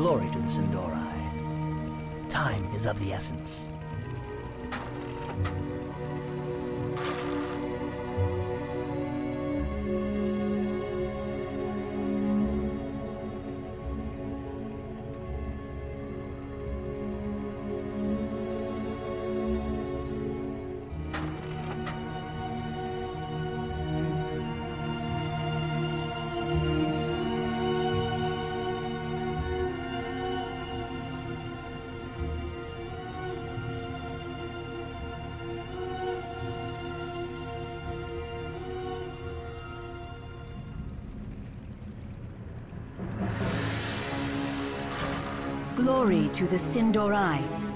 Glory to the Sin'dorei. Time is of the essence. Glory to the Sin'dorei.